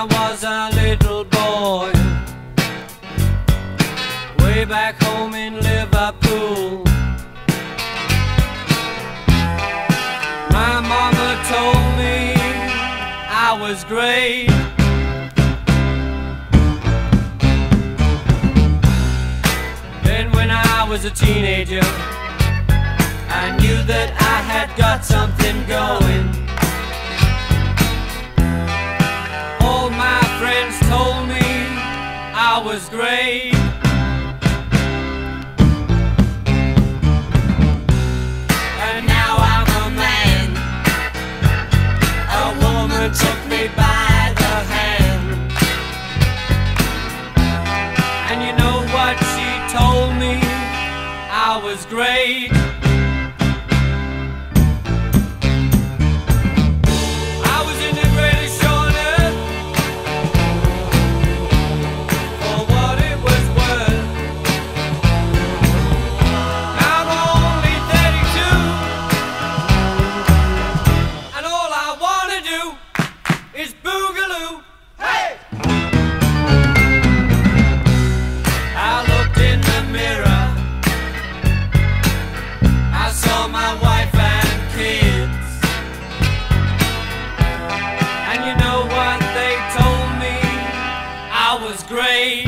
I was a little boy. Way back home in Liverpool. My mama told me I was great. Then when I was a teenager I knew that I had got something going. Was great. And now I'm a man. A woman took me by the hand. And you know what she told me? I was great. rain.